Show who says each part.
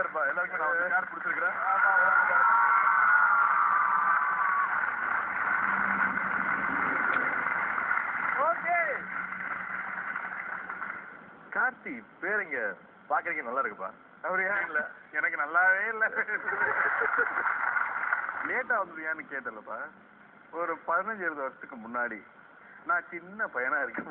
Speaker 1: இருப்பா. எல்லாருக்கும் நான் யார் கார் பிடிச்சிருக்கிறேன் ஓகே. கார்த்தி பேருங்க பாக்குறதுக்கு நல்லா இருக்குப்பா. அப்படியா இல்ல? எனக்கு நல்லாவே இல்ல. லேட்டா வந்துருக்கியான்னு கேட்டலப்பா ஒரு பதினஞ்சு இருபது வருஷத்துக்கு முன்னாடி நான் சின்ன பையனா இருக்கேன்.